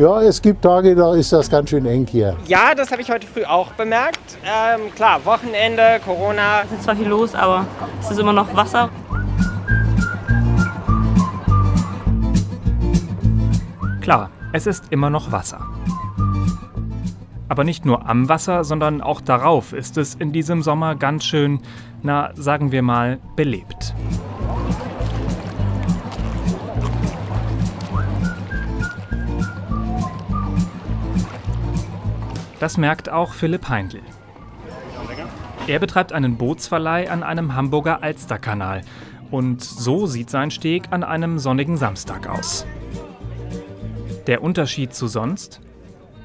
Ja, es gibt Tage, da ist das ganz schön eng hier. Ja, das habe ich heute früh auch bemerkt. Ähm, klar, Wochenende, Corona. Es ist zwar viel los, aber es ist immer noch Wasser. Klar, es ist immer noch Wasser. Aber nicht nur am Wasser, sondern auch darauf ist es in diesem Sommer ganz schön, na sagen wir mal, belebt. Das merkt auch Philipp Heindl. Er betreibt einen Bootsverleih an einem Hamburger Alsterkanal. Und so sieht sein Steg an einem sonnigen Samstag aus. Der Unterschied zu sonst?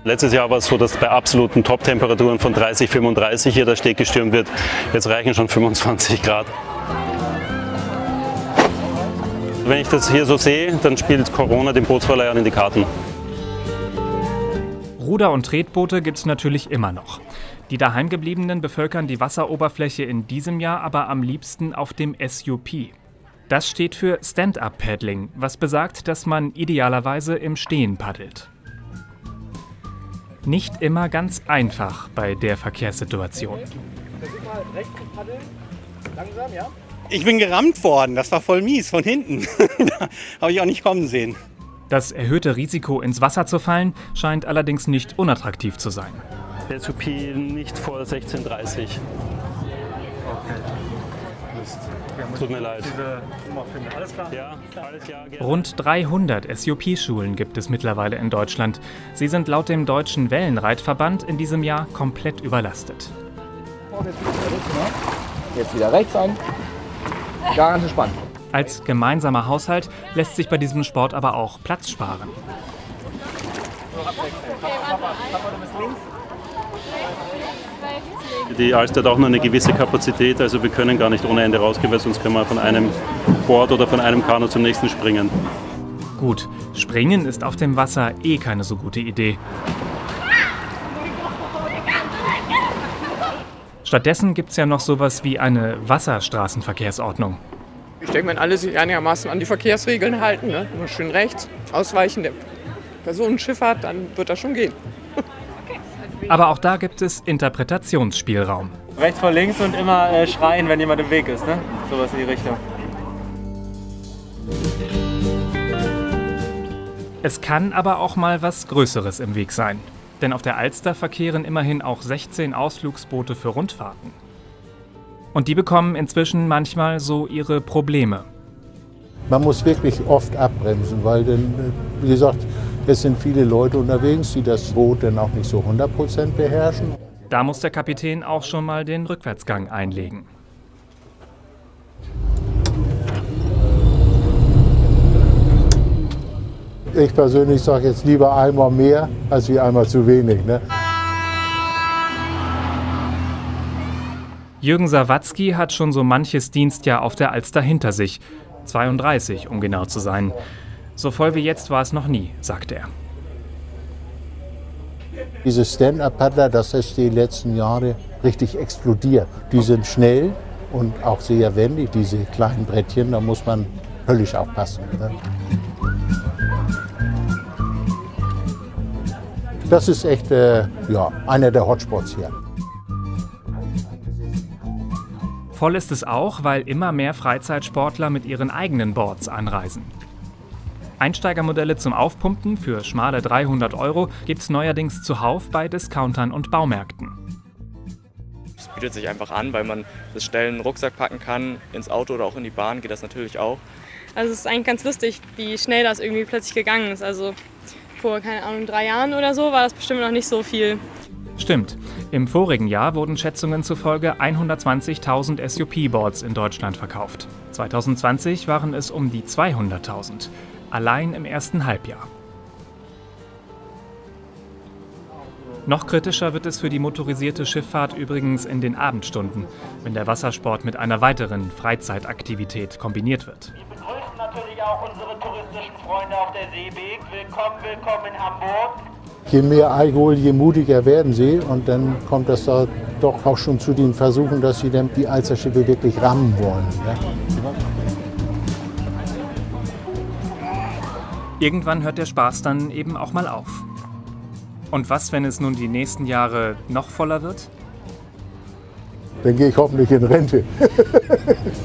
Letztes Jahr war es so, dass bei absoluten Top-Temperaturen von 30, 35 hier der Steg gestürmt wird. Jetzt reichen schon 25 Grad. Wenn ich das hier so sehe, dann spielt Corona den Bootsverleihern in die Karten. Ruder- und Tretboote gibt es natürlich immer noch. Die daheimgebliebenen bevölkern die Wasseroberfläche in diesem Jahr aber am liebsten auf dem SUP. Das steht für Stand-Up-Paddling, was besagt, dass man idealerweise im Stehen paddelt. Nicht immer ganz einfach bei der Verkehrssituation. Ich bin gerammt worden, das war voll mies von hinten. Habe ich auch nicht kommen sehen. Das erhöhte Risiko, ins Wasser zu fallen, scheint allerdings nicht unattraktiv zu sein. Der SUP nicht vor 16.30 Tut mir leid. Alles klar? Ja, alles klar. Rund 300 SUP-Schulen gibt es mittlerweile in Deutschland. Sie sind laut dem Deutschen Wellenreitverband in diesem Jahr komplett überlastet. Jetzt wieder rechts ein. Ganz entspannt. Als gemeinsamer Haushalt lässt sich bei diesem Sport aber auch Platz sparen. Die Alster hat auch nur eine gewisse Kapazität, also wir können gar nicht ohne Ende rausgehen, weil sonst können wir von einem Board oder von einem Kanu zum nächsten springen. Gut, springen ist auf dem Wasser eh keine so gute Idee. Stattdessen gibt es ja noch sowas wie eine Wasserstraßenverkehrsordnung. Ich denke, wenn alle sich einigermaßen an die Verkehrsregeln halten, ne? immer schön rechts, ausweichen der Personenschifffahrt, dann wird das schon gehen. Aber auch da gibt es Interpretationsspielraum. Rechts vor links und immer äh, schreien, wenn jemand im Weg ist, ne? Sowas in die Richtung. Es kann aber auch mal was Größeres im Weg sein. Denn auf der Alster verkehren immerhin auch 16 Ausflugsboote für Rundfahrten. Und die bekommen inzwischen manchmal so ihre Probleme. Man muss wirklich oft abbremsen, weil dann, wie gesagt, es sind viele Leute unterwegs, die das Boot dann auch nicht so 100% beherrschen. Da muss der Kapitän auch schon mal den Rückwärtsgang einlegen. Ich persönlich sage jetzt lieber einmal mehr als wie einmal zu wenig. Ne? Jürgen Sawatzki hat schon so manches Dienstjahr auf der Alster hinter sich. 32, um genau zu sein. So voll wie jetzt war es noch nie, sagt er. Diese Stand-Up-Paddler, das ist die letzten Jahre richtig explodiert. Die sind schnell und auch sehr wendig, diese kleinen Brettchen, da muss man höllisch aufpassen. Ne? Das ist echt äh, ja, einer der Hotspots hier. Voll ist es auch, weil immer mehr Freizeitsportler mit ihren eigenen Boards anreisen. Einsteigermodelle zum Aufpumpen für schmale 300 Euro gibt es neuerdings zuhauf bei Discountern und Baumärkten. Es bietet sich einfach an, weil man das schnell in den Rucksack packen kann, ins Auto oder auch in die Bahn geht das natürlich auch. Also es ist eigentlich ganz lustig, wie schnell das irgendwie plötzlich gegangen ist. Also vor, keine Ahnung, drei Jahren oder so war das bestimmt noch nicht so viel. Stimmt. Im vorigen Jahr wurden Schätzungen zufolge 120.000 SUP-Boards in Deutschland verkauft. 2020 waren es um die 200.000 allein im ersten Halbjahr. Noch kritischer wird es für die motorisierte Schifffahrt übrigens in den Abendstunden, wenn der Wassersport mit einer weiteren Freizeitaktivität kombiniert wird. Wir begrüßen natürlich auch unsere touristischen Freunde auf der Seeweg. Willkommen, willkommen in Hamburg. Je mehr Alkohol, je mutiger werden sie und dann kommt das da doch auch schon zu den Versuchen, dass sie dann die Alsterschiffe wirklich rammen wollen. Ja? Irgendwann hört der Spaß dann eben auch mal auf. Und was, wenn es nun die nächsten Jahre noch voller wird? Dann gehe ich hoffentlich in Rente.